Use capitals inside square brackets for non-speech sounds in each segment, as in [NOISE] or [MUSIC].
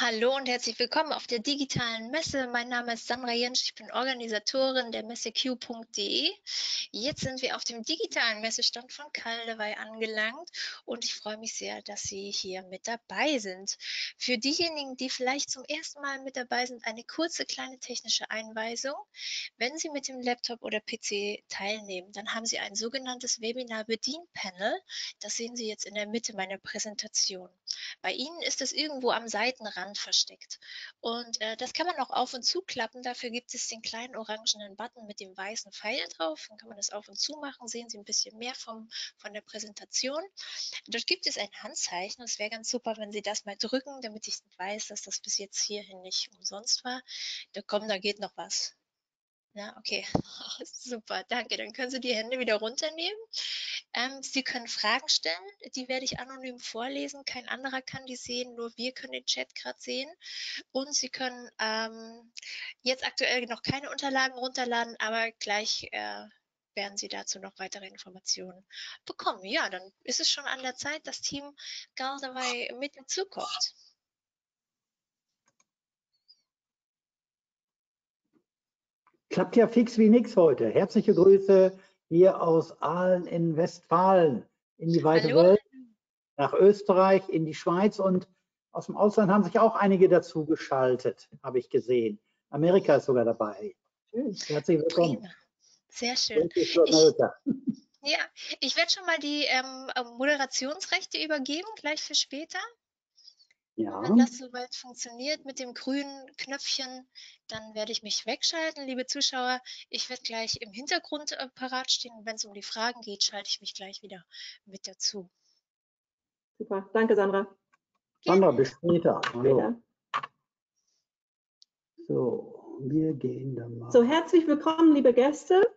Hallo und herzlich willkommen auf der digitalen Messe. Mein Name ist Sandra Jensch, ich bin Organisatorin der Messe Q.de. Jetzt sind wir auf dem digitalen Messestand von Kaldewey angelangt und ich freue mich sehr, dass Sie hier mit dabei sind. Für diejenigen, die vielleicht zum ersten Mal mit dabei sind, eine kurze kleine technische Einweisung. Wenn Sie mit dem Laptop oder PC teilnehmen, dann haben Sie ein sogenanntes Webinar-Bedienpanel. Das sehen Sie jetzt in der Mitte meiner Präsentation. Bei Ihnen ist es irgendwo am Seitenrand Rand versteckt. Und äh, das kann man auch auf und zu klappen. Dafür gibt es den kleinen orangenen Button mit dem weißen Pfeil drauf. Dann kann man das auf und zu machen. Sehen Sie ein bisschen mehr vom, von der Präsentation. Dort gibt es ein Handzeichen. Es wäre ganz super, wenn Sie das mal drücken, damit ich weiß, dass das bis jetzt hierhin nicht umsonst war. Da kommt, da geht noch was. Ja, okay. [LAUGHS] Super, danke. Dann können Sie die Hände wieder runternehmen. Ähm, Sie können Fragen stellen, die werde ich anonym vorlesen. Kein anderer kann die sehen, nur wir können den Chat gerade sehen. Und Sie können ähm, jetzt aktuell noch keine Unterlagen runterladen, aber gleich äh, werden Sie dazu noch weitere Informationen bekommen. Ja, dann ist es schon an der Zeit, dass Team Galdaway mit dazukommt. Klappt ja fix wie nix heute. Herzliche Grüße hier aus Aalen in Westfalen in die weite Hallo. Welt, nach Österreich, in die Schweiz und aus dem Ausland haben sich auch einige dazu geschaltet, habe ich gesehen. Amerika ist sogar dabei. Herzlich willkommen. Prima. Sehr schön. Ich, ja, ich werde schon mal die ähm, Moderationsrechte übergeben, gleich für später. Ja. Wenn das soweit funktioniert mit dem grünen Knöpfchen, dann werde ich mich wegschalten. Liebe Zuschauer, ich werde gleich im Hintergrund äh, parat stehen wenn es um die Fragen geht, schalte ich mich gleich wieder mit dazu. Super, danke Sandra. Sandra, bis später. Hallo. So, wir gehen dann mal. So, herzlich willkommen, liebe Gäste.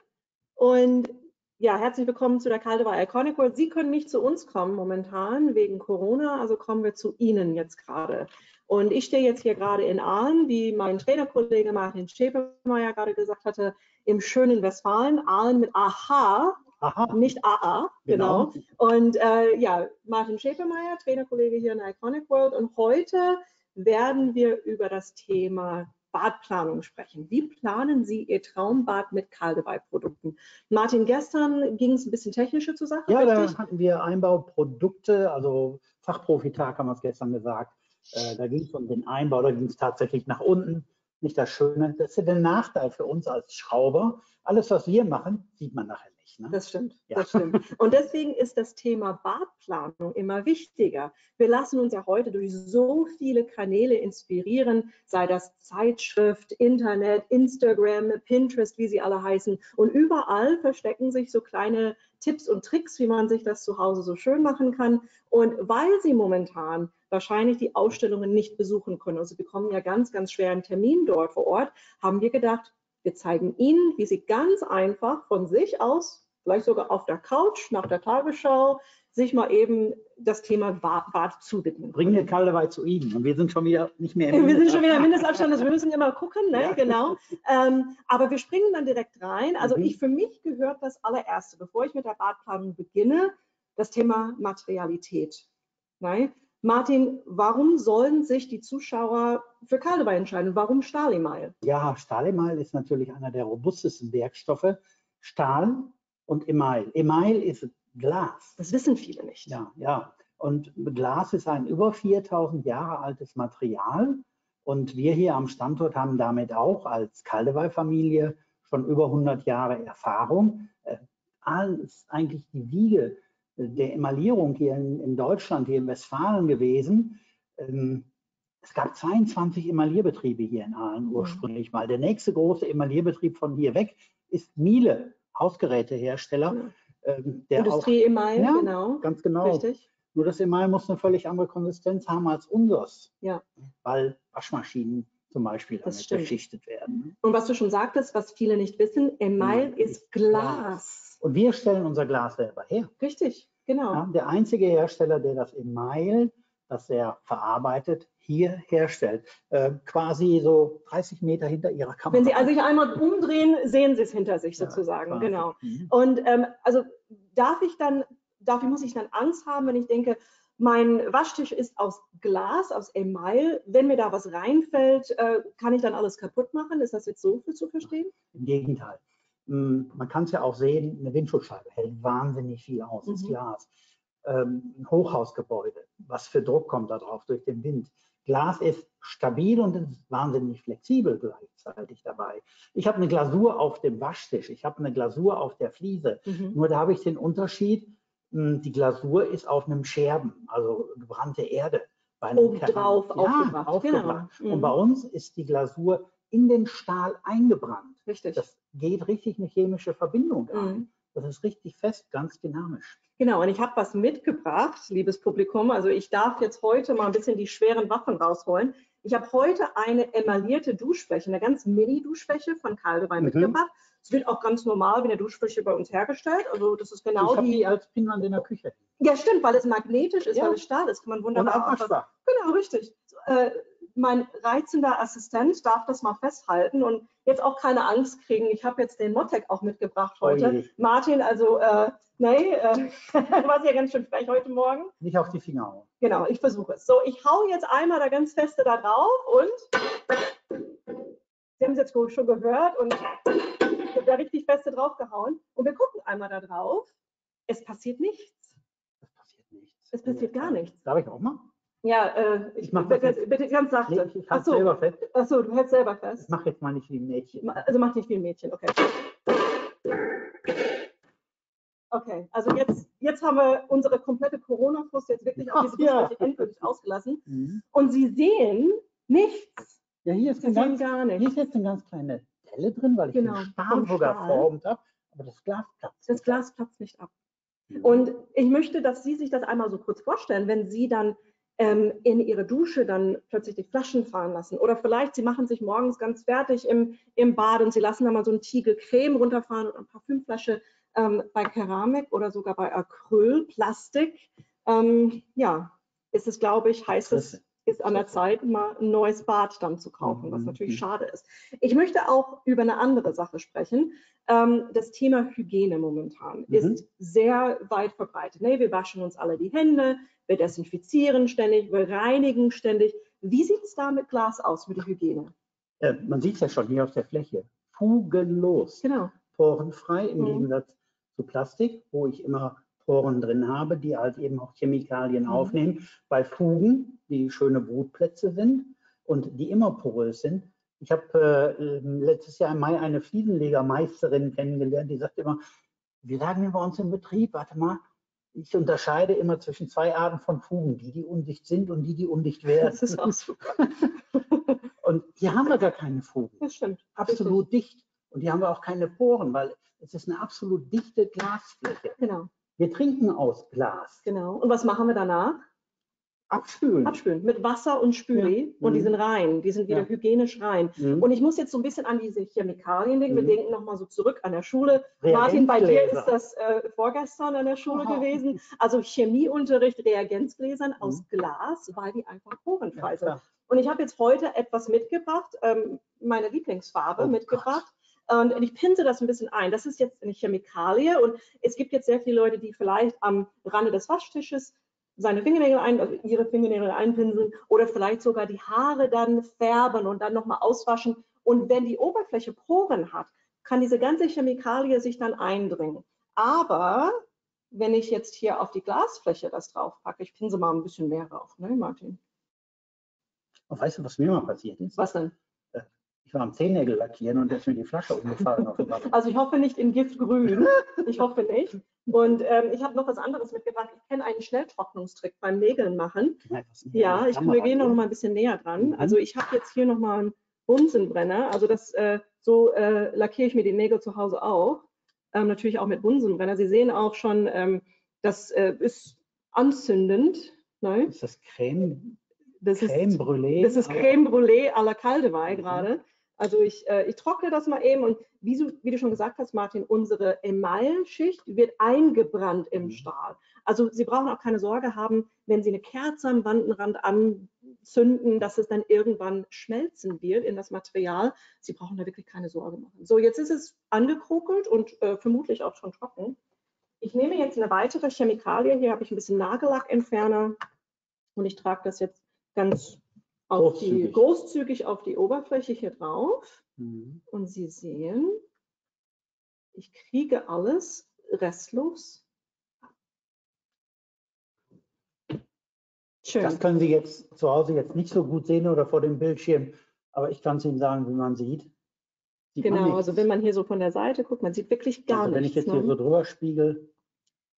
Und ja, herzlich willkommen zu der Caldera Iconic World. Sie können nicht zu uns kommen momentan wegen Corona, also kommen wir zu Ihnen jetzt gerade. Und ich stehe jetzt hier gerade in Aalen, wie mein Trainerkollege Martin Schäfermeier gerade gesagt hatte, im schönen Westfalen. Aalen mit AH, Aha. nicht AA, genau. genau. Und äh, ja, Martin Schäfermeier, Trainerkollege hier in Iconic World. Und heute werden wir über das Thema Badplanung sprechen. Wie planen Sie Ihr Traumbad mit Kaldewey-Produkten? Martin, gestern ging es ein bisschen technischer zur Sache. Ja, richtig? da hatten wir Einbauprodukte, also Fachprofitag haben wir es gestern gesagt. Äh, da ging es um den Einbau, da ging es tatsächlich nach unten. Nicht das Schöne. Das ist der Nachteil für uns als Schrauber. Alles, was wir machen, sieht man nachher nicht. Ne? Das stimmt, ja. das stimmt. Und deswegen ist das Thema Badplanung immer wichtiger. Wir lassen uns ja heute durch so viele Kanäle inspirieren, sei das Zeitschrift, Internet, Instagram, Pinterest, wie sie alle heißen. Und überall verstecken sich so kleine Tipps und Tricks, wie man sich das zu Hause so schön machen kann. Und weil sie momentan wahrscheinlich die Ausstellungen nicht besuchen können, also sie bekommen ja ganz, ganz schwer einen Termin dort vor Ort, haben wir gedacht, wir zeigen Ihnen, wie Sie ganz einfach von sich aus, vielleicht sogar auf der Couch nach der Tagesschau, sich mal eben das Thema Bad, zuwidmen. Bringen wir Kaldewey zu Ihnen und wir sind schon wieder nicht mehr im [LAUGHS] Wir sind schon wieder im Mindestabstand, also wir müssen immer gucken, ne? Ja. genau. Ähm, aber wir springen dann direkt rein. Also mhm. ich für mich gehört das allererste, bevor ich mit der Badplanung beginne, das Thema Materialität. Ne? Martin, warum sollen sich die Zuschauer für Kaldewey entscheiden? Warum Stahlemail? Ja, Stahlemail ist natürlich einer der robustesten Werkstoffe. Stahl und Email. Email ist Glas. Das wissen viele nicht. Ja, ja. Und Glas ist ein über 4000 Jahre altes Material. Und wir hier am Standort haben damit auch als Kaldewey-Familie schon über 100 Jahre Erfahrung. Äh, alles eigentlich die Wiege der Emaillierung hier in, in, Deutschland, hier in Westfalen gewesen. Ähm, es gab 22 Emaillierbetriebe hier in Aalen mhm. ursprünglich mal. Der nächste große Emaillierbetrieb von hier weg ist Miele, Hausgerätehersteller. Mhm. Ähm, Industrie Email, ja, genau. Ganz genau. Richtig. Nur das Email muss eine völlig andere Konsistenz haben als unseres. Ja. Weil Waschmaschinen zum Beispiel damit beschichtet werden. Und was du schon sagtest, was viele nicht wissen, Email ja, ist Glas. Glas. Und wir stellen unser Glas selber her. Richtig. Genau. Ja, der einzige Hersteller, der das Email, das er verarbeitet, hier herstellt. Äh, quasi so 30 Meter hinter Ihrer Kamera. Wenn Sie also sich einmal umdrehen, sehen Sie es hinter sich sozusagen. Ja, genau. Mhm. Und ähm, also darf ich dann, dafür muss ich dann Angst haben, wenn ich denke, Mein Waschtisch ist aus Glas, aus Email. Wenn mir da was reinfällt, äh, kann ich dann alles kaputt machen? Ist das jetzt so viel zu verstehen? Im Gegenteil. Hm, man kann es ja auch sehen, eine Windschutzscheibe hält wahnsinnig viel aus, mhm. ist Glas. Ähm, ein Hochhausgebäude, was für Druck kommt da drauf durch den Wind? Glas ist stabil und ist wahnsinnig flexibel gleichzeitig dabei. Ich habe eine Glasur auf dem Waschtisch, ich habe eine Glasur auf der Fliese. Mhm. Nur da habe ich den Unterschied, hm, die Glasur ist auf einem Scherben, also gebrannte Erde. Obendrauf ja, aufgebracht. aufgebracht. Genau. Und bei uns ist die Glasur in den Stahl eingebrannt. Richtig. Das geht richtig eine chemische Verbindung ein. Mhm. Das ist richtig fest, ganz dynamisch. Genau, und ich habe was mitgebracht, liebes Publikum. Also ich darf jetzt heute mal ein bisschen die schweren Waffen rausholen. Ich habe heute eine emaillierte Duschfläche, eine ganz Mini-Duschfläche von Caldewein mhm. mitgebracht. Es wird auch ganz normal wie eine Duschfläche bei uns hergestellt. Also das ist genau ich die. die als Pinnwand in der Küche. Ja, stimmt, weil es magnetisch ist, ja. weil es Stahl ist. Kann man wunderbar. Und abwaschbar. Genau, richtig. Äh, mein reizender Assistent darf das mal festhalten und jetzt auch keine Angst kriegen. Ich habe jetzt den Motec auch mitgebracht heute. Oje. Martin, also äh, nee, äh, [LAUGHS] war ja ganz schön frech heute Morgen. Nicht auf die Finger hauen. Genau, ich versuche es. So, ich hau jetzt einmal da ganz feste da drauf und Sie haben es jetzt schon gehört und ich habe da richtig feste drauf gehauen. Und wir gucken einmal da drauf. Es passiert nichts. Es passiert nichts. Es passiert gar nichts. Darf ich auch mal? Ja, äh, ich mache bitte, bitte ganz sachte. Nee, ich halte so. selber fest. Achso, du hältst selber fest. Ich mache jetzt mal nicht wie ein Mädchen. Also mach nicht wie ein Mädchen, okay. Okay, also jetzt, jetzt haben wir unsere komplette Corona-Frust jetzt wirklich auf [LAUGHS] diese ja. endgültig [LAUGHS] ausgelassen. Mhm. Und Sie sehen nichts. Ja, hier ist, ganz, gar nicht. hier ist jetzt eine ganz kleine Delle drin, weil ich genau, den sogar verformt habe. Aber das Glas platzt. Das Glas platzt nicht ab. Mhm. Und ich möchte, dass Sie sich das einmal so kurz vorstellen, wenn Sie dann ähm, in ihre Dusche dann plötzlich die Flaschen fahren lassen. Oder vielleicht, sie machen sich morgens ganz fertig im, im Bad und sie lassen da mal so einen Tiegel Creme runterfahren und eine Parfümflasche ähm, bei Keramik oder sogar bei Acryl, Plastik. Ähm, ja, ist es, glaube ich, heißt es, ist an der Zeit, mal ein neues Bad dann zu kaufen, was natürlich mhm. schade ist. Ich möchte auch über eine andere Sache sprechen. Ähm, das Thema Hygiene momentan mhm. ist sehr weit verbreitet. Nee, wir waschen uns alle die Hände, wir desinfizieren ständig, wir reinigen ständig. Wie sieht es da mit Glas aus, mit der Hygiene? Äh, man sieht es ja schon hier auf der Fläche. Fugenlos. Genau. Porenfrei im mhm. Gegensatz zu Plastik, wo ich immer Poren drin habe, die halt eben auch Chemikalien mhm. aufnehmen. Bei Fugen, die schöne Brutplätze sind und die immer porös sind. Ich habe äh, letztes Jahr im Mai eine Fliesenlegermeisterin kennengelernt, die sagte immer, wir sagen bei uns im Betrieb, warte mal, ich unterscheide immer zwischen zwei Arten von Fugen, die, die undicht sind und die, die undicht werden. Das ist auch super. [LAUGHS] und hier haben wir gar keine Fugen. Das stimmt. Absolut Richtig. dicht. Und hier haben wir auch keine Poren, weil es ist eine absolut dichte Glasfläche. Genau. Wir trinken aus Glas. Genau. Und was machen wir danach? Abspülen. Abspülen mit Wasser und Spüli ja. und die mhm. sind rein, die sind wieder ja. hygienisch rein. Mhm. Und ich muss jetzt so ein bisschen an diese Chemikalien denken. Mhm. Wir denken nochmal so zurück an der Schule. Martin, bei dir ist das äh, vorgestern an der Schule Aha. gewesen. Also Chemieunterricht, Reagenzgläsern aus mhm. Glas, weil die einfach porenfrei sind. Und ich habe jetzt heute etwas mitgebracht, ähm, meine Lieblingsfarbe oh mitgebracht. Gott. Und ich pinse das ein bisschen ein. Das ist jetzt eine Chemikalie und es gibt jetzt sehr viele Leute, die vielleicht am Rande des Waschtisches seine Fingernägel ein, also ihre Fingernägel einpinseln oder vielleicht sogar die Haare dann färben und dann nochmal auswaschen. Und wenn die Oberfläche Poren hat, kann diese ganze Chemikalie sich dann eindringen. Aber wenn ich jetzt hier auf die Glasfläche das drauf packe, ich pinse mal ein bisschen mehr drauf, ne, Martin? weißt du, was mir mal passiert ist? Was denn? Ich war am Zehennägel lackieren und ist mir die Flasche umgefallen. Also ich hoffe nicht in Giftgrün. Ich hoffe nicht. Und ähm, ich habe noch was anderes mitgebracht. Ich kenne einen Schnelltrocknungstrick beim Nägeln machen. Ja, ich, wir gehen noch mal ein bisschen näher dran. Mhm. Also ich habe jetzt hier noch mal einen Bunsenbrenner. Also das äh, so äh, lackiere ich mir die Nägel zu Hause auch. Ähm, natürlich auch mit Bunsenbrenner. Sie sehen auch schon, ähm, das äh, ist anzündend. Ne? Ist das Creme? Das Creme Brûlée. Das ist Creme Brûlée à la Caldewey mhm. gerade. Also ich, äh, ich trockne das mal eben und wie du, wie du schon gesagt hast, Martin, unsere Emaillenschicht wird eingebrannt im mhm. Stahl. Also Sie brauchen auch keine Sorge haben, wenn Sie eine Kerze am Wandenrand anzünden, dass es dann irgendwann schmelzen wird in das Material. Sie brauchen da wirklich keine Sorge machen. So, jetzt ist es angekrokelt und äh, vermutlich auch schon trocken. Ich nehme jetzt eine weitere Chemikalie. Hier habe ich ein bisschen Nagellackentferner. Und ich trage das jetzt ganz auf großzügig. Die, großzügig auf die Oberfläche hier drauf. Mhm. Und Sie sehen, ich kriege alles restlos. Schön. Das können Sie jetzt zu Hause jetzt nicht so gut sehen oder vor dem Bildschirm, aber ich kann es Ihnen sagen, wie man sieht. sieht genau, man also wenn man hier so von der Seite guckt, man sieht wirklich gar also nichts. Wenn ich jetzt ne? hier so drüber spiegel,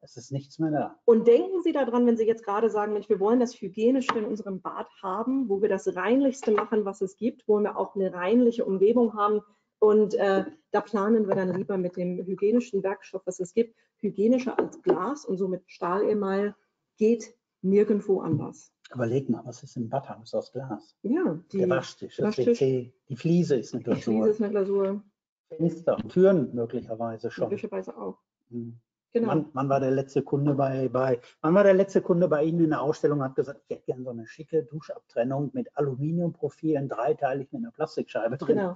es ist nichts mehr da. Und denken Sie daran, wenn Sie jetzt gerade sagen, Mensch, wir wollen das Hygienische in unserem Bad haben, wo wir das Reinlichste machen, was es gibt, wo wir auch eine reinliche Umgebung haben. Und äh, da planen wir dann lieber mit dem hygienischen Werkstoff, was es gibt. Hygienischer als Glas und somit Stahlemail geht nirgendwo anders. Überleg mal, was ist im Badhaus aus Glas? Ja, die, der Waschtisch, das Waschtisch, WC, die Fliese ist eine Glasur. Die Fliese ist eine Glasur. Fenster, Türen möglicherweise schon. Möglicherweise auch. Hm. Genau. Man, man, war der letzte Kunde bei, bei, man war der letzte Kunde bei Ihnen in der Ausstellung und hat gesagt, ich hätte gerne so eine schicke Duschabtrennung mit Aluminiumprofilen, dreiteilig mit einer Plastikscheibe drin. Genau.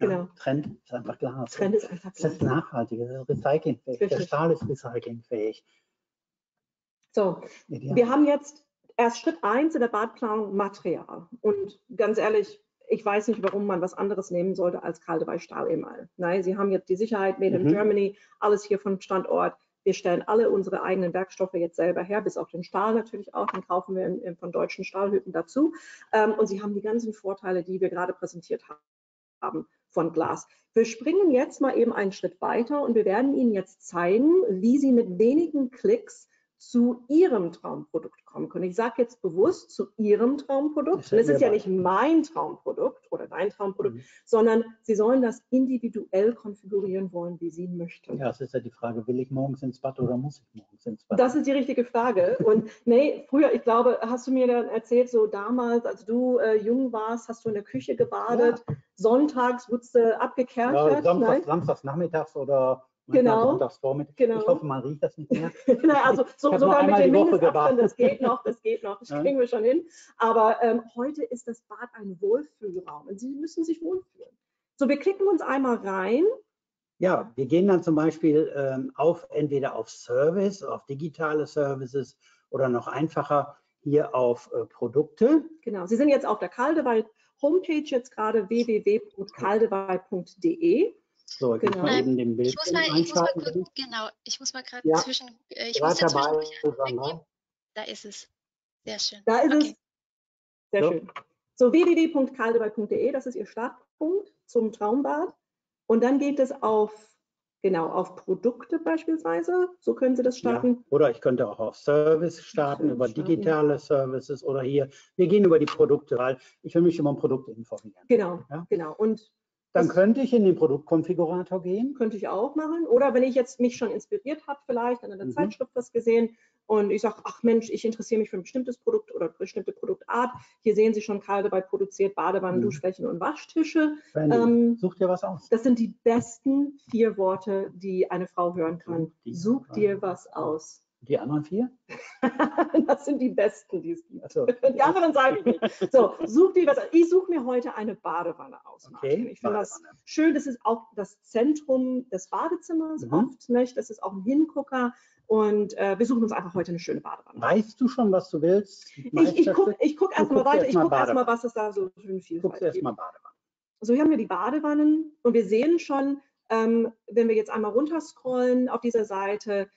Ja, genau. Trend ist einfach Glas. Trend ist einfach Glas. Das ist nachhaltig, das ist recyclingfähig. Richtig. Der Stahl ist recyclingfähig. So, Ideal. wir haben jetzt erst Schritt eins in der Badplanung Material. Und ganz ehrlich, ich weiß nicht, warum man was anderes nehmen sollte als Kaldewey Stahlemal. Nein, Sie haben jetzt die Sicherheit Made mhm. in Germany, alles hier vom Standort. Wir stellen alle unsere eigenen Werkstoffe jetzt selber her, bis auf den Stahl natürlich auch. Den kaufen wir in, in, von deutschen Stahlhütten dazu. Ähm, und Sie haben die ganzen Vorteile, die wir gerade präsentiert haben von Glas. Wir springen jetzt mal eben einen Schritt weiter und wir werden Ihnen jetzt zeigen, wie Sie mit wenigen Klicks zu Ihrem Traumprodukt kommen können. Ich sage jetzt bewusst zu Ihrem Traumprodukt. Und es ist ja nicht mein Traumprodukt oder dein Traumprodukt, mhm. sondern Sie sollen das individuell konfigurieren wollen, wie Sie möchten. Ja, es ist ja die Frage, will ich morgens ins Bad oder muss ich morgens ins Bad? Das ist die richtige Frage. Und [LAUGHS] nee, früher, ich glaube, hast du mir dann erzählt, so damals, als du äh, jung warst, hast du in der Küche gebadet, ja. sonntags wurdest du abgekehrt. Ja, Samstags, Samstags nachmittags oder Genau. genau. Ich hoffe, man riecht das nicht mehr. [LAUGHS] also so, sogar mit dem Mindestabstand, das geht noch, das geht noch, das kriegen wir schon hin. Aber ähm, heute ist das Bad ein Wohlfühlraum und Sie müssen sich wohlfühlen. So, wir klicken uns einmal rein. Ja, wir gehen dann zum Beispiel ähm, auf entweder auf Service, auf digitale Services oder noch einfacher hier auf äh, Produkte. Genau, Sie sind jetzt auf der Kaldewald Homepage jetzt gerade www.kaldewald.de. So, genau. mal eben den Bild ich muss mal, ich muss mal kurz, genau, ich muss mal gerade ja. zwischen, äh, ich muss dabei, ne? Da ist es. Sehr schön. Da ist okay. es. Sehr so. schön. So, www.kaldewald.de, das ist Ihr Startpunkt zum Traumbad. Und dann geht es auf, genau, auf Produkte beispielsweise. So können Sie das starten. Ja. Oder ich könnte auch auf Service starten, über starten. digitale Services oder hier. Wir gehen über die Produkte, weil ich will mich immer um Produkte informieren. Genau, ja? genau. Und dann könnte ich in den Produktkonfigurator gehen. Könnte ich auch machen. Oder wenn ich jetzt mich schon inspiriert habe, vielleicht an einer mhm. Zeitschrift was gesehen und ich sage, ach Mensch, ich interessiere mich für ein bestimmtes Produkt oder bestimmte Produktart. Hier sehen Sie schon Karl dabei produziert Badewannen, mhm. Duschflächen und Waschtische. Ähm, Such dir was aus. Das sind die besten vier Worte, die eine Frau hören kann. Such dir was aus. Die anderen vier? [LAUGHS] das sind die besten, die es gibt. So. Die anderen sage ich nicht. So, such dir was. Ich suche mir heute eine Badewanne aus. Okay, ich finde das schön. Das ist auch das Zentrum des Badezimmers mhm. oft. Nicht? Das ist auch ein Hingucker. Und äh, wir suchen uns einfach heute eine schöne Badewanne. Weißt du schon, was du willst? Ich, ich gucke ich guck erstmal weiter. Ich gucke erstmal, was es da so schön viel gibt. erstmal Badewanne. So, hier haben wir die Badewannen und wir sehen schon, ähm, wenn wir jetzt einmal runterscrollen auf dieser Seite,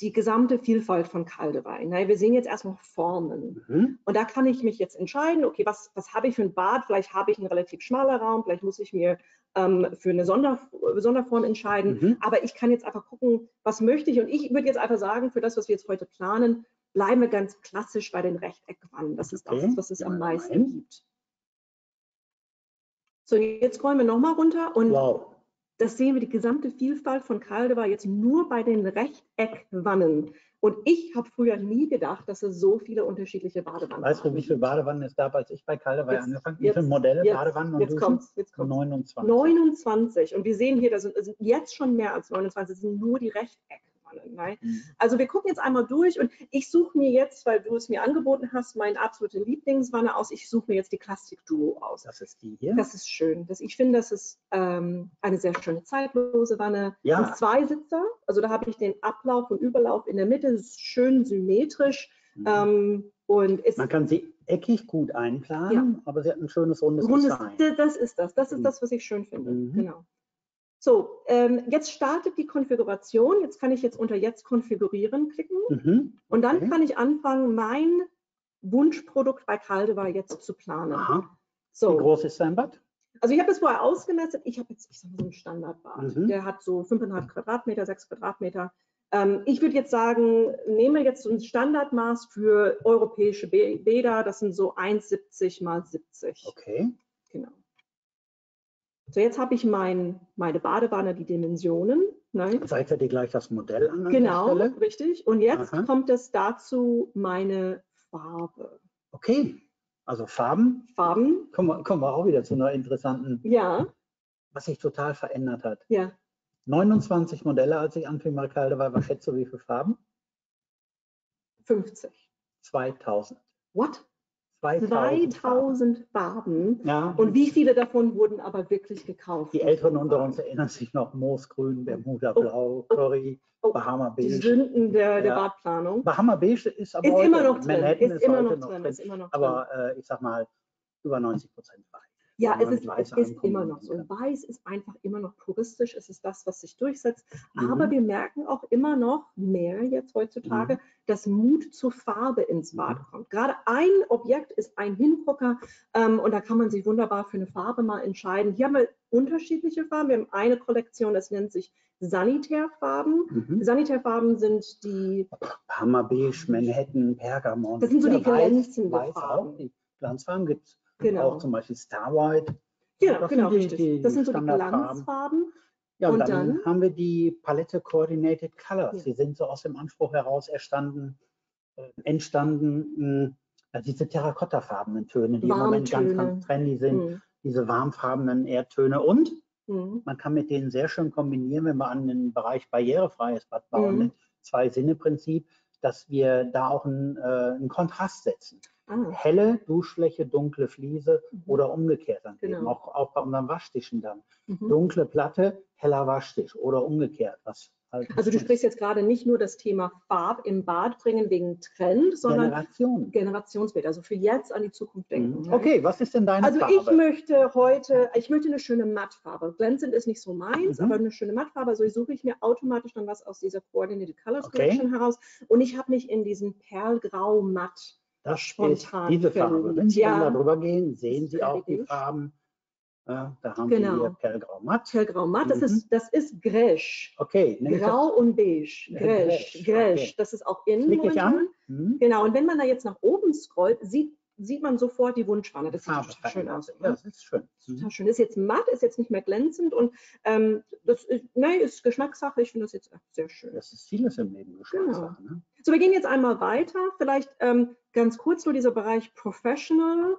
die gesamte Vielfalt von Kaldewein. Wir sehen jetzt erstmal Formen. Mhm. Und da kann ich mich jetzt entscheiden, okay, was, was habe ich für ein Bad? Vielleicht habe ich einen relativ schmaler Raum, vielleicht muss ich mir ähm, für eine Sonder, Sonderform entscheiden. Mhm. Aber ich kann jetzt einfach gucken, was möchte ich. Und ich würde jetzt einfach sagen, für das, was wir jetzt heute planen, bleiben wir ganz klassisch bei den Rechteckwannen. Das ist okay. das, was es am meisten Nein. gibt. So, jetzt scrollen wir nochmal runter und wow. Das sehen wir die gesamte Vielfalt von Calde jetzt nur bei den Rechteckwannen. Und ich habe früher nie gedacht, dass es so viele unterschiedliche Badewannen Weißt du, wie viele Badewannen es gab, als ich bei Calde angefangen habe? Wie viele Modelle jetzt, Badewannen und jetzt kommt's, jetzt kommt's. 29. 29. Und wir sehen hier, das sind, sind jetzt schon mehr als 29, das sind nur die Rechteck. Nein. Mhm. Also wir gucken jetzt einmal durch und ich suche mir jetzt, weil du es mir angeboten hast, meine absolute Lieblingswanne aus. Ich suche mir jetzt die Classic Duo aus. Das ist die hier? Das ist schön. Das, ich finde, das ist ähm, eine sehr schöne zeitlose Wanne. Ja. Ein Zweisitzer, also da habe ich den Ablauf und Überlauf in der Mitte, das ist schön symmetrisch. Mhm. Ähm, Und Man kann sie eckig gut einplanen, aber sie hat ein schönes rundes, rundes, Design. das ist das. Das ist Mhm. das, was ich schön finde. Mhm. Genau. So, ähm, jetzt startet die Konfiguration. Jetzt kann ich jetzt unter Jetzt konfigurieren klicken. Mhm. Und dann Okay. kann ich anfangen, mein Wunschprodukt bei Caldevar jetzt zu planen. Aha. Wie So, groß ist dein Bad? also ich habe es vorher ausgemessert. Ich habe jetzt, ich sag mal, so einen Standardbad. Mhm. Der hat so 5,5 Quadratmeter, 6 Quadratmeter. Ähm, ich würde jetzt sagen, nehme jetzt so ein Standardmaß für europäische Bä- Bäder. Das sind so 1,70 mal 70. Okay. Genau. So, jetzt habe ich mein, meine Badewanne, die Dimensionen. Ne? Zeigt er dir gleich das Modell an? an Genau, Stelle? richtig. Und jetzt Aha. kommt es dazu meine Farbe. Okay. Also Farben. Farben, Kommen wir, kommen wir auch wieder zu einer interessanten, ja, was sich total verändert hat. ja. 29 Modelle, als ich anfing bei Caldeval, was schätzt du, wie viele Farben? 50. 2000. What? 2000. Farben. 2000 Farben. Ja. Und wie viele davon wurden aber wirklich gekauft? Die Älteren unter uns erinnern sich noch Moosgrün, Bermuda Blau, Curry, oh, Bahama Die Beige. Sünden der, der Ja. Badplanung. Bahama Beige ist aber Ist heute, immer noch drin. Manhattan Ist immer heute noch drin. Ist immer noch drin. Aber äh, ich sag mal, über 90 Prozent weiß. Ja, es ist, es ist immer noch so. Weiß ist einfach immer noch puristisch. Es ist das, was sich durchsetzt. Mhm. Aber wir merken auch immer noch mehr jetzt heutzutage, Mhm. dass Mut zur Farbe ins Bad Mhm. kommt. Gerade ein Objekt ist ein Hingucker ähm, und da kann man sich wunderbar für eine Farbe mal entscheiden. Hier haben wir unterschiedliche Farben. Wir haben eine Kollektion, das nennt sich Sanitärfarben. Mhm. Sanitärfarben sind die, Bahama Beige, Manhattan, Pergamon. Das sind so die glänzenden Farben. auch. Die Glanzfarben gibt es Genau. auch zum Beispiel Star White. genau, das genau sind die- richtig. die das sind so die. Glanzfarben. Ja, und, Und dann, dann? haben wir die Palette Coordinated Colors. Ja. Die sind so aus dem Anspruch heraus erstanden, äh, entstanden, mh, diese terrakottafarbenen Töne, die im Moment ganz, Warmtöne. ganz trendy sind, Hm, diese warmfarbenen Erdtöne. Und hm. man kann mit denen sehr schön kombinieren, wenn wir an den Bereich barrierefreies Bad bauen, Mhm. Zwei-Sinne-Prinzip, dass wir da auch einen, äh, einen Kontrast setzen. Ah, Helle Duschfläche, dunkle Fliese Mhm. oder umgekehrt dann eben, Genau. auch, auch bei unseren Waschtischen dann. mhm. Dunkle Platte, heller Waschtisch oder umgekehrt. Was Also du sprichst jetzt gerade nicht nur das Thema Farb im Bad bringen wegen Trend, sondern Generation. Generationsbild, also für jetzt an die Zukunft denken. Mhm. Okay, was ist denn deine Also Farbe? ich möchte heute, ich möchte eine schöne Mattfarbe. Glänzend ist nicht so meins, Mhm. aber eine schöne Mattfarbe. Also suche ich mir automatisch dann was aus dieser Coordinated Colors Okay. Collection heraus. Und ich habe mich in diesen Perlgrau Matt. das spontan ist diese Farbe. Wenn Sie Ja. dann da drüber gehen, sehen Sie auch die. Farben. Ja, da haben Genau. Sie hier Perlgrau matt. Perlgrau Matt, das Mhm. ist, das ist Gresch. Okay, Grau und beige. Gresch. Gresch, Gresch. okay. Das ist auch innen. Klicke ich an. Mhm. Genau, und wenn man da jetzt nach oben scrollt, sieht, sieht man sofort die Wunschwanne. Das sieht Farbe total schön aus. Ja, das ist schön. Total Mhm. schön. Ist jetzt matt, ist jetzt nicht mehr glänzend und ähm, das ist, nein, ist Geschmackssache. Ich finde das jetzt sehr schön. Das ist vieles im Leben Geschmackssache. Ne? So, wir gehen jetzt einmal weiter. Vielleicht ähm, ganz kurz nur dieser Bereich Professional.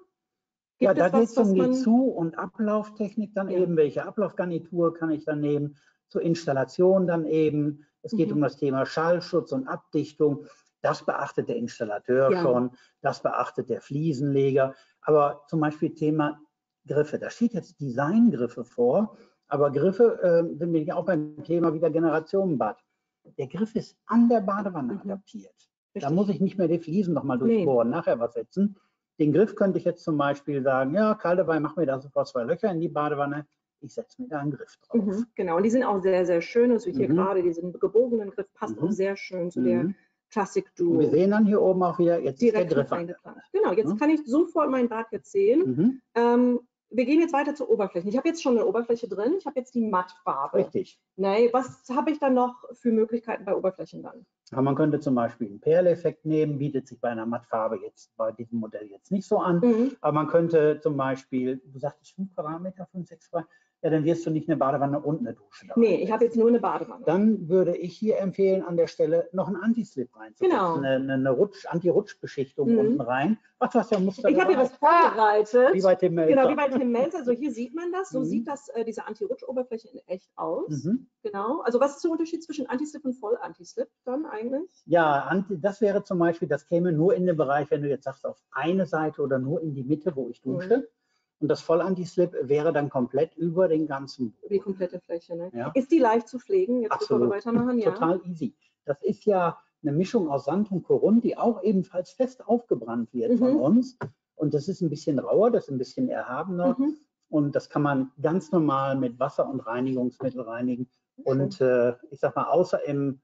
Ja, Gibt da es geht es um die Zu- und Ablauftechnik dann Ja. eben. Welche Ablaufgarnitur kann ich dann nehmen? Zur Installation dann eben. Es geht Mhm. um das Thema Schallschutz und Abdichtung. Das beachtet der Installateur Ja. schon. Das beachtet der Fliesenleger. Aber zum Beispiel Thema Griffe. Da steht jetzt Designgriffe vor. Aber Griffe, äh, sind wir ja auch beim Thema wieder Generationenbad. Der Griff ist an der Badewanne Mhm. adaptiert. Da Richtig. muss ich nicht mehr die Fliesen nochmal Nee. durchbohren, nachher was setzen. Den Griff könnte ich jetzt zum Beispiel sagen, ja, Caldewein, mach mir da sofort zwei Löcher in die Badewanne. Ich setze mir da einen Griff drauf. Mhm, genau, und die sind auch sehr, sehr schön. Also hier Mhm. gerade diesen gebogenen Griff passt Mhm. auch sehr schön zu der Mhm. Klassik Und Duo. wir sehen dann hier oben auch wieder, jetzt direkt ist der Griff an. eingeplant. Genau, jetzt Mhm. kann ich sofort mein Bad jetzt sehen. Mhm. Ähm, wir gehen jetzt weiter zur Oberfläche. Ich habe jetzt schon eine Oberfläche drin. Ich habe jetzt die Mattfarbe. Richtig. Nee, was habe ich dann noch für Möglichkeiten bei Oberflächen dann? Aber man könnte zum Beispiel einen Perleffekt nehmen, bietet sich bei einer Mattfarbe jetzt bei diesem Modell jetzt nicht so an. Mhm. Aber man könnte zum Beispiel, du sagtest 5 Quadratmeter, 5, 6 Quadratmeter, ja, dann wirst du nicht eine Badewanne und eine Dusche. da Nee, ich habe jetzt nur eine Badewanne. Dann würde ich hier empfehlen, an der Stelle noch einen Anti-Slip reinzusetzen. Genau. Eine, eine, eine Rutsch, Anti-Rutsch-Beschichtung Mhm. unten rein. Ach, du hast ja Muster ich habe hier dabei. was vorbereitet. Wie bei Tim Melzer. Genau, wie bei Tim Melzer. Also hier sieht man das. So Mhm. sieht das, äh, diese Anti-Rutsch-Oberfläche in echt aus. Mhm. Genau. Also was ist der Unterschied zwischen Anti-Slip und Voll-Anti-Slip dann eigentlich? Ja, Anti, das wäre zum Beispiel, das käme nur in den Bereich, wenn du jetzt sagst, auf eine Seite oder nur in die Mitte, wo ich dusche. Mhm. Und das Voll-Anti-Slip wäre dann komplett über den ganzen Über die komplette Fläche. Ne? Ja. Ist die leicht zu pflegen? Jetzt bevor wir Absolut. weitermachen, ja. total easy. Das ist ja eine Mischung aus Sand und Korund, die auch ebenfalls fest aufgebrannt wird von Mhm. uns. Und das ist ein bisschen rauer, das ist ein bisschen erhabener. Mhm. Und das kann man ganz normal mit Wasser und Reinigungsmittel reinigen. Und äh, ich sag mal, außer im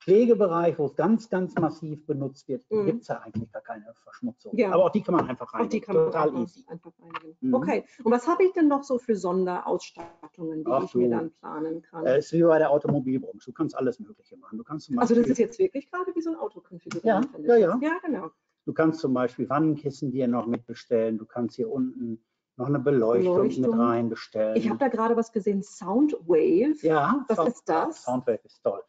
Pflegebereich, wo es ganz, ganz massiv benutzt wird, Mhm. gibt es ja eigentlich gar keine Verschmutzung. Ja. Aber auch die kann man einfach Auch reinigen. die kann man Total easy. einfach reinigen. Mhm. Okay, und was habe ich denn noch so für Sonderausstattungen, die Ach ich mir dann planen kann? Äh, ist wie bei der Automobilbranche. Du kannst alles Mögliche machen. Du kannst zum also das ist jetzt wirklich gerade wie so ein Auto konfigurieren. Ja, ja, ja. Ja, genau. du kannst zum Beispiel Wannenkissen dir noch mitbestellen. Du kannst hier unten noch eine Beleuchtung, Beleuchtung. mit rein bestellen. Ich habe da gerade was gesehen, Soundwave. ja, Was Sound- ist das? Soundwave ist toll.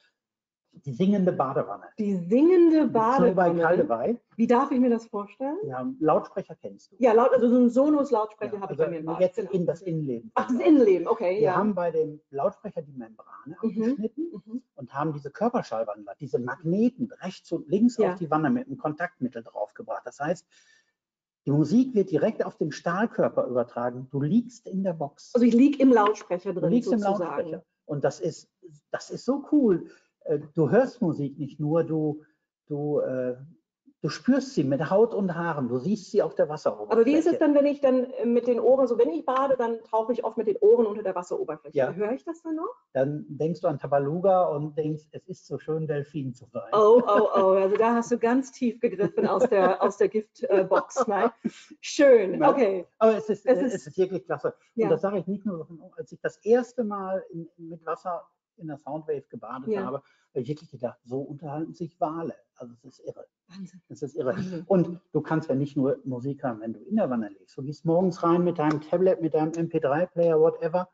Die singende Badewanne. Die singende bei Badewanne. Kaldewey. Wie darf ich mir das vorstellen? Ja, Lautsprecher kennst du. Ja, laut, also so ein Sonos-Lautsprecher Ja, habe ich also bei mir im jetzt Genau. in das Innenleben. Ach, das Innenleben, okay. Wir ja. haben bei dem Lautsprecher die Membrane Mhm. abgeschnitten Mhm. und haben diese Körperschallwandler, diese Magneten rechts und links Ja. auf die Wanne mit einem Kontaktmittel draufgebracht. Das heißt, die Musik wird direkt auf den Stahlkörper übertragen. Du liegst in der Box. Also ich liege im Lautsprecher du drin liegst im sozusagen. Lautsprecher. Und das ist, das ist so cool. Äh, Du hörst Musik nicht nur, du, du, äh, du spürst sie mit Haut und Haaren. Du siehst sie auf der Wasseroberfläche. Aber wie ist es dann, wenn ich dann äh, mit den Ohren, so wenn ich bade, dann tauche ich oft mit den Ohren unter der Wasseroberfläche. Ja. Höre ich das dann noch? Dann denkst du an Tabaluga und denkst, es ist so schön, Delfin zu sein. Oh, oh, oh. Also da hast du ganz tief gegriffen aus der, aus der Giftbox. [LAUGHS] Nein. Schön. Ja. Okay. Aber es ist, Es es ist- ist, wirklich klasse. Ja. Und das sage ich nicht nur, als ich das erste Mal in, mit Wasser in der Soundwave gebadet Ja. habe, habe ich wirklich gedacht, so unterhalten sich Wale. Also es ist irre. Wahnsinn. Es ist irre. Wahnsinn. Und du kannst ja nicht nur Musik hören, wenn du in der Wanne liegst. Du gehst morgens rein mit deinem Tablet, mit deinem MP3-Player, whatever.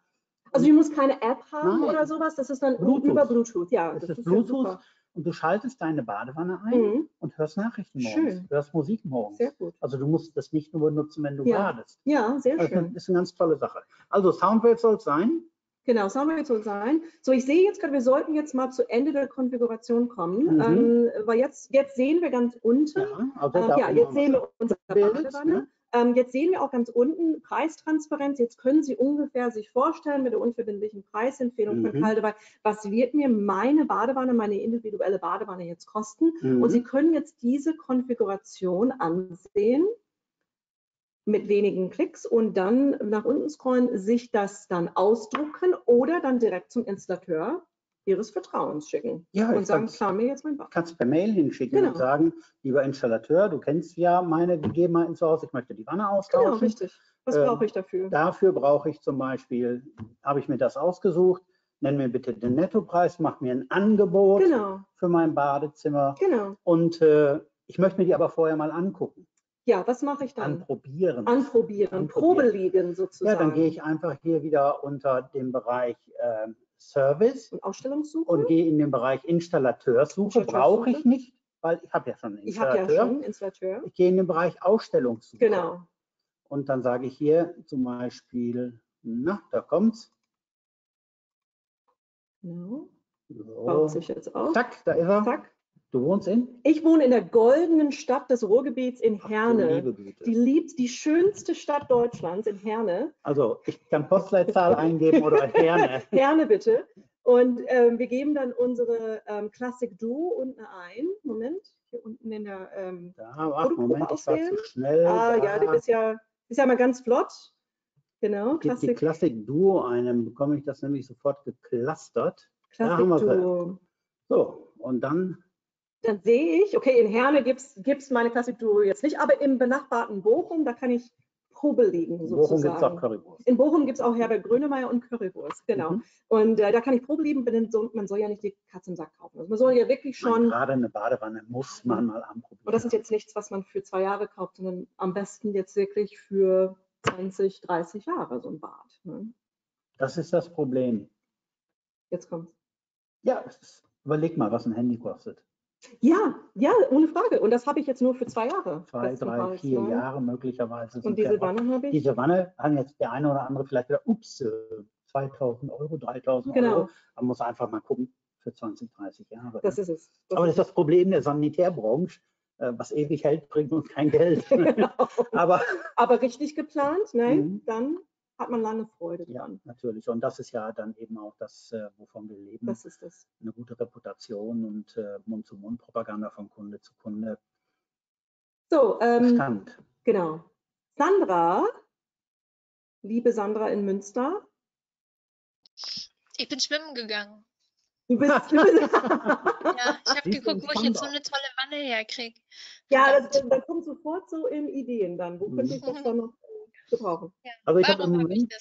Also ich muss keine App haben Nein. oder sowas, das ist dann Bluetooth. über Bluetooth. Ja, Es das ist ja Bluetooth super. und du schaltest deine Badewanne ein Mhm. und hörst Nachrichten morgens, Schön. hörst Musik morgens. Sehr gut. Also du musst das nicht nur benutzen, wenn du Ja. badest. Ja, sehr Also schön. das ist eine ganz tolle Sache. Also Soundwave soll es sein. Genau, Soundwave soll sein. So, ich sehe jetzt gerade, wir sollten jetzt mal zu Ende der Konfiguration kommen, Mhm. ähm, weil jetzt, jetzt sehen wir ganz unten, Ja, also ähm, ja, jetzt sehen wir unsere Bild, Badewanne. ne? Ähm, jetzt sehen wir auch ganz unten Preistransparenz. Jetzt können Sie ungefähr sich vorstellen mit der unverbindlichen Preisempfehlung von Mhm. Caldeweil, was wird mir meine Badewanne, meine individuelle Badewanne jetzt kosten? Mhm. Und Sie können jetzt diese Konfiguration ansehen mit wenigen Klicks und dann nach unten scrollen, sich das dann ausdrucken oder dann direkt zum Installateur Ihres Vertrauens schicken ja, und sagen, klar mir jetzt mein Bad. kannst per Mail hinschicken Genau. und sagen, lieber Installateur, du kennst ja meine Gegebenheiten zu Hause, ich möchte die Wanne Genau, austauschen. richtig. Was Ähm, brauche ich dafür? Dafür brauche ich zum Beispiel, habe ich mir das ausgesucht, nenn mir bitte den Nettopreis, mach mir ein Angebot Genau, für mein Badezimmer genau. und äh, ich möchte mir die aber vorher mal angucken, Ja, was mache ich dann? anprobieren. Anprobieren, Anprobieren. Probe liegen ja, sozusagen. dann gehe ich einfach hier wieder unter dem Bereich ähm, Service Und Ausstellungssuche? und gehe in den Bereich Installateursuche. Brauche ich nicht, weil ich habe ja schon einen ich habe ja Installateur. schon Installateur. Ich gehe in den Bereich Ausstellungssuche. Genau. Und dann sage ich hier zum Beispiel, na, da kommt's. genau. So. Baut sich jetzt auf. Zack, da ist er. Zack. Du wohnst in? Ich wohne in der goldenen Stadt des Ruhrgebiets in Ach, Herne. liebe Güte. Die liebt die schönste Stadt Deutschlands in Herne. Also ich kann Postleitzahl [LAUGHS] eingeben oder Herne. Herne bitte. Und ähm, wir geben dann unsere ähm, Classic Duo unten ein. Moment, hier unten in der. Ähm, Da, ach, Moment, ich war zu schnell. ah da ja, du bist ja, bist ja mal ganz flott. Genau, gibt die Classic, Duo einem, bekomme ich das nämlich sofort geklustert. da Classic haben wir's Duo. So, und dann, Dann sehe ich, okay, in Herne gibt es meine Classic Duo jetzt nicht, aber im benachbarten Bochum, da kann ich Probe liegen in Bochum gibt es auch sozusagen. Currywurst. In Bochum gibt es auch Herbert Grönemeyer und Currywurst, genau. Mhm. Und äh, da kann ich Probe so, man soll ja nicht die Katze im Sack kaufen. Also man soll ja wirklich schon, Gerade eine Badewanne muss man mal anprobieren. und das ist jetzt nichts, was man für zwei Jahre kauft, sondern am besten jetzt wirklich für 20, 30 Jahre so ein Bad. Ne? das ist das Problem. Jetzt kommt's. Ja, überleg mal, was ein Handy kostet. Ja, ja, ohne Frage. Und das habe ich jetzt nur für zwei Jahre. Zwei, drei, vier ne? Jahre möglicherweise. Und diese Wanne habe ich. Diese Wanne haben jetzt der eine oder andere vielleicht wieder, ups, äh, 2000 Euro, 3000 Genau. Euro. Man muss einfach mal gucken für 20, 30 Jahre. Das ist es. Das Aber das ist ist das Problem der Sanitärbranche. äh, Was ewig hält, bringt uns kein Geld. [LAUGHS] Genau. Aber Aber richtig geplant, nein, Mhm. dann hat man lange Freude Ja, dran. natürlich. Und das ist ja dann eben auch das, äh, wovon wir leben. Das ist das. Eine gute Reputation und äh, Mund-zu-Mund-Propaganda von Kunde zu Kunde. So, ähm, Bestand. genau. Sandra, liebe Sandra in Münster, Ich bin schwimmen gegangen. du bist, du [LAUGHS] bist Ja, ich habe geguckt, wo ich jetzt so eine tolle Wanne herkriege. Ja, das, da kommt sofort so in Ideen dann. Wo könnte ich das Mhm. dann noch gebrauchen? Also ich habe im Warum habe ich Moment?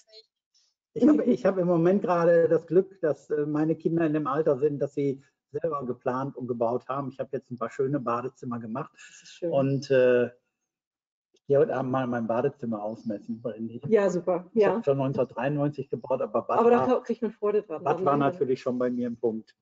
Ich habe ich hab im Moment gerade das Glück, dass äh, meine Kinder in dem Alter sind, dass sie selber geplant und gebaut haben. Ich habe jetzt ein paar schöne Badezimmer gemacht Das ist schön. und äh, ich gehe heute Abend mal mein Badezimmer ausmessen. weil Ich, ja, super. ich Ja. habe schon 1993 gebaut, aber Bad, Aber war, da kriegt man Freude dran. Bad war natürlich schon bei mir im Punkt.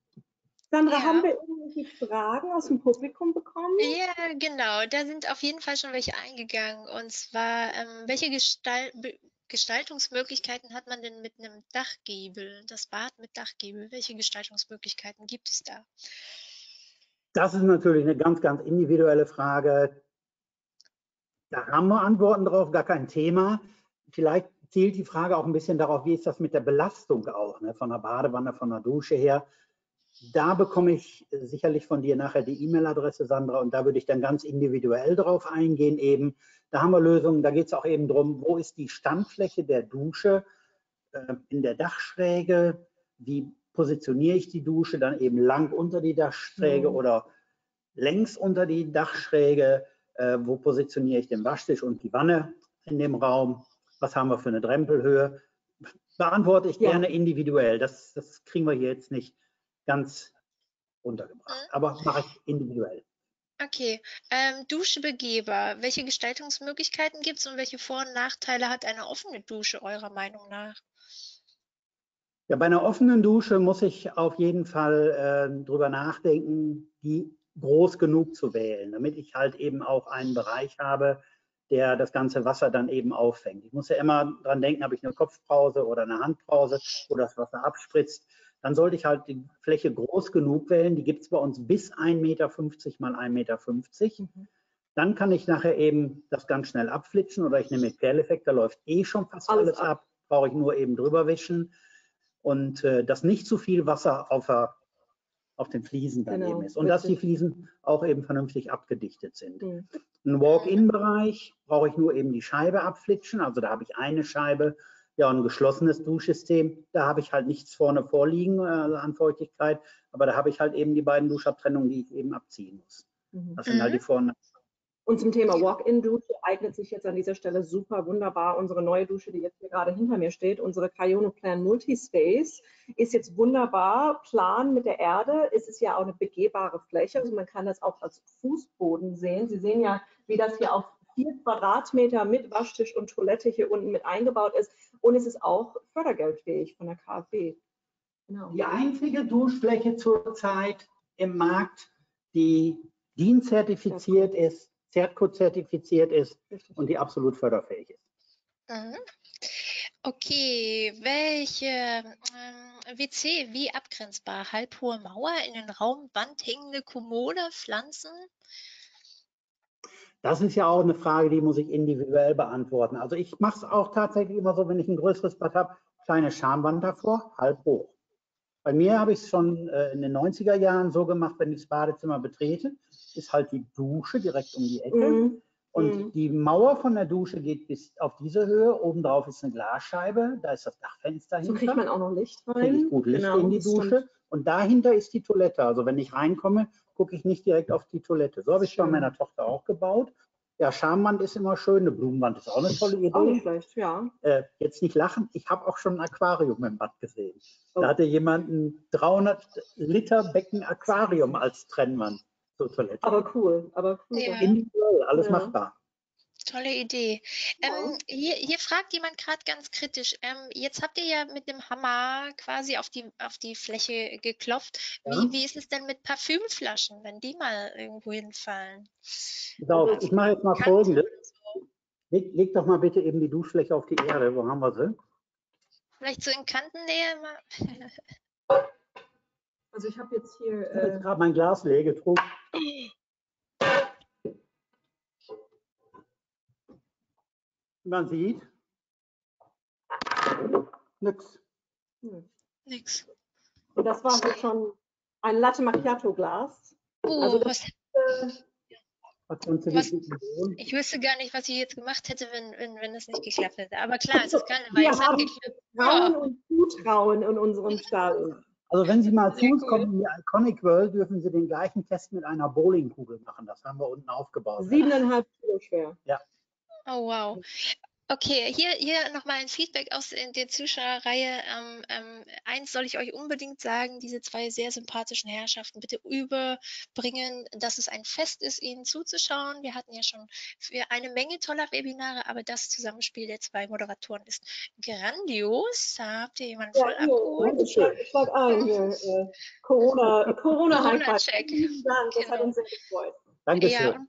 Sandra, Ja. haben wir irgendwelche Fragen aus dem Publikum bekommen? Ja, genau. Da sind auf jeden Fall schon welche eingegangen. Und zwar, ähm, welche Gestal Be Gestaltungsmöglichkeiten hat man denn mit einem Dachgiebel? Das Bad mit Dachgiebel. Welche Gestaltungsmöglichkeiten gibt es da? Das ist natürlich eine ganz, ganz individuelle Frage. Da haben wir Antworten drauf, gar kein Thema. Vielleicht zielt die Frage auch ein bisschen darauf, wie ist das mit der Belastung auch, ne? von der Badewanne, von der Dusche her. Da bekomme ich sicherlich von dir nachher die E-Mail-Adresse, Sandra, und da würde ich dann ganz individuell drauf eingehen eben. Da haben wir Lösungen, da geht es auch eben darum, wo ist die Standfläche der Dusche äh, in der Dachschräge, wie positioniere ich die Dusche dann eben lang unter die Dachschräge Mhm. oder längs unter die Dachschräge, äh, wo positioniere ich den Waschtisch und die Wanne in dem Raum, was haben wir für eine Drempelhöhe, beantworte ich Ja. gerne individuell. Das, das kriegen wir hier jetzt nicht ganz untergebracht, Mhm. aber mache ich individuell. Okay, ähm, Duschebegeber. Welche Gestaltungsmöglichkeiten gibt es und welche Vor- und Nachteile hat eine offene Dusche eurer Meinung nach? Ja, bei einer offenen Dusche muss ich auf jeden Fall äh, drüber nachdenken, die groß genug zu wählen, damit ich halt eben auch einen Bereich habe, der das ganze Wasser dann eben auffängt. Ich muss ja immer dran denken, habe ich eine Kopfpause oder eine Handpause, wo das Wasser abspritzt. Dann sollte ich halt die Fläche groß genug wählen. Die gibt es bei uns bis 1,50 Meter mal 1,50 Meter. Mhm. Dann kann ich nachher eben das ganz schnell abflitschen oder ich nehme mit Perleffekt, da läuft eh schon fast Alles alles, ab. Brauche ich nur eben drüber wischen und äh, dass nicht zu viel Wasser auf, der, auf den Fliesen dann Genau, ist und dass die richtig. Fliesen auch eben vernünftig abgedichtet sind. Mhm. Ein Walk-in-Bereich brauche ich nur eben die Scheibe abflitschen, also da habe ich eine Scheibe, ja und ein geschlossenes Duschsystem, da habe ich halt nichts vorne vorliegen äh, an Feuchtigkeit, aber da habe ich halt eben die beiden Duschabtrennungen, die ich eben abziehen muss. Mhm. Das sind halt Mhm. die Vor- und Und zum Thema Walk-in-Dusche eignet sich jetzt an dieser Stelle super wunderbar unsere neue Dusche, die jetzt hier gerade hinter mir steht. Unsere Kayono Plan Multispace ist jetzt wunderbar plan mit der Erde. Es ist ja auch eine begehbare Fläche, also man kann das auch als Fußboden sehen. Sie sehen ja, wie das hier auf vier Quadratmeter mit Waschtisch und Toilette hier unten mit eingebaut ist. Und es ist auch fördergeldfähig von der KfW. Genau. Die einzige Duschfläche zurzeit im Markt, die DIN zertifiziert ist, Zertco zertifiziert ist Richtig. und die absolut förderfähig ist. Mhm. Okay, welche ähm, WC wie abgrenzbar? Halbhohe Mauer, in den Raum Wand hängende Kommode, Pflanzen? Das ist ja auch eine Frage, die muss ich individuell beantworten. Also ich mache es auch tatsächlich immer so, wenn ich ein größeres Bad habe, kleine Schamwand davor, halb hoch. Bei mir habe ich es schon äh, in den 90er Jahren so gemacht, wenn ich das Badezimmer betrete, ist halt die Dusche direkt um die Ecke. Mhm. Und Mhm. die Mauer von der Dusche geht bis auf diese Höhe. Obendrauf ist eine Glasscheibe, da ist das Dachfenster So hinter. kriegt man auch noch Licht kriege rein. ich gut Licht Genau, in die. Dusche. Und dahinter ist die Toilette. Also wenn ich reinkomme, gucke ich nicht direkt auf die Toilette. So habe ich es bei meiner Tochter auch gebaut. Ja, Schamwand ist immer schön, eine Blumenwand ist auch eine tolle Auch nicht Idee. schlecht, ja. Äh, jetzt nicht lachen, ich habe auch schon ein Aquarium im Bad gesehen. Oh. Da hatte jemand ein 300 Liter Becken Aquarium als Trennwand zur Toilette. Aber cool, aber cool. Ja. Individuell, alles Ja. machbar. Tolle Idee. Ja. Ähm, hier, hier fragt jemand gerade ganz kritisch. Ähm, jetzt habt ihr ja mit dem Hammer quasi auf die, auf die Fläche geklopft. Wie, Ja. wie ist es denn mit Parfümflaschen, wenn die mal irgendwo hinfallen? Auf, ich mache jetzt mal Kante folgendes. so. Leg, leg doch mal bitte eben die Duschfläche auf die Erde. Wo haben wir sie? Vielleicht so in Kantennähe mal. Also ich habe jetzt hier, Ich habe jetzt äh, gerade mein Glas leer getrunken. Man sieht, nix. Hm. Nix. Und das war hier schon ein Latte Macchiato Glas. Oh, Also was, Was kannst du Was- ich wüsste gar nicht, was ich jetzt gemacht hätte, wenn, wenn, wenn es nicht geklappt hätte. Aber klar, es Also, ist geil, weil wir es hat haben geklappt. Trauen Ja. und Zutrauen in unserem Stall. Also wenn Sie mal zu uns cool. kommen in die Iconic World, dürfen Sie den gleichen Test mit einer Bowlingkugel machen. Das haben wir unten aufgebaut. Siebeneinhalb Kilo schwer. Oh, wow. Okay, hier, hier nochmal ein Feedback aus in der Zuschauerreihe. Ähm, ähm, eins soll ich euch unbedingt sagen, diese zwei sehr sympathischen Herrschaften bitte überbringen, dass es ein Fest ist, ihnen zuzuschauen. Wir hatten ja schon für eine Menge toller Webinare, aber das Zusammenspiel der zwei Moderatoren ist grandios. Da habt ihr jemanden voll Ja, hier, abgeholt. ich schlag, ich schlag ein hier. Äh, Corona, Corona. Corona-Check. Vielen Dank, das hat Genau. uns sehr gefreut. Dankeschön. Ja,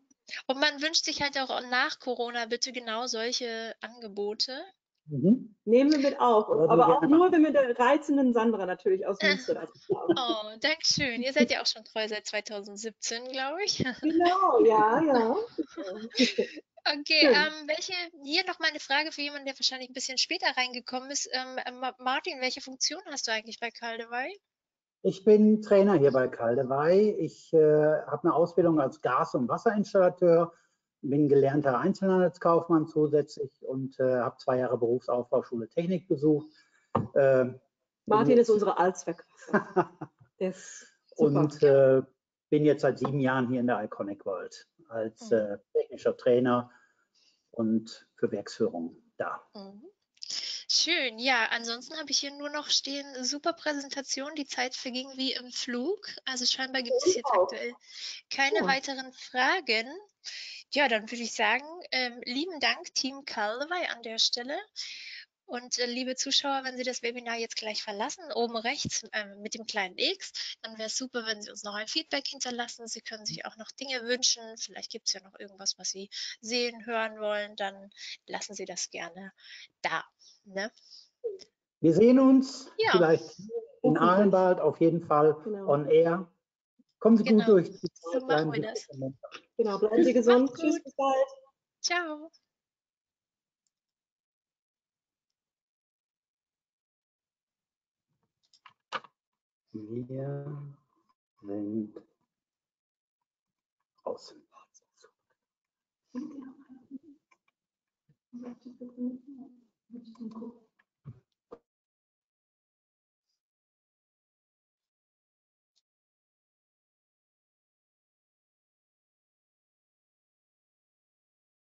und, man wünscht sich halt auch nach Corona bitte genau solche Angebote. Mhm. Nehmen wir mit auf. Aber auch nur, wenn wir der reizenden Sandra natürlich aus Münster dazu. [LAUGHS] Oh, danke schön. Ihr seid ja auch schon treu seit 2017, glaube ich. [LAUGHS] Genau, ja, ja. Okay, ähm, welche, hier noch mal eine Frage für jemanden, der wahrscheinlich ein bisschen später reingekommen ist. Ähm, äh, Ma- Martin, welche Funktion hast du eigentlich bei Caldewey? Ich bin Trainer hier bei Caldewey. Ich äh, habe eine Ausbildung als Gas- und Wasserinstallateur, bin gelernter Einzelhandelskaufmann zusätzlich und äh, habe zwei Jahre Berufsaufbauschule Technik besucht. Äh, Martin ist unsere Allzweckwaffe. [LAUGHS] Super. und äh, bin jetzt seit sieben Jahren hier in der Iconic World als Mhm. äh, technischer Trainer und für Werksführung da. Mhm. Schön, ja, ansonsten habe ich hier nur noch stehen, super Präsentation, die Zeit verging wie im Flug. Also scheinbar gibt es jetzt auch. aktuell keine Ja. weiteren Fragen. Ja, dann würde ich sagen, ähm, lieben Dank, Team Caldewey an der Stelle. Und äh, liebe Zuschauer, wenn Sie das Webinar jetzt gleich verlassen, oben rechts ähm, mit dem kleinen X, dann wäre es super, wenn Sie uns noch ein Feedback hinterlassen. Sie können sich auch noch Dinge wünschen. Vielleicht gibt es ja noch irgendwas, was Sie sehen, hören wollen. Dann lassen Sie das gerne da. Ne? Wir sehen uns Ja. vielleicht in. Ahlenbald auf jeden Fall Genau. on air. Kommen Sie Genau. gut durch. So machen bleiben wir Sie das. gesund. Genau, bleiben Sie gesund. Tschüss, bis bald. Ciao. Wir sind draußen. Ja. Muito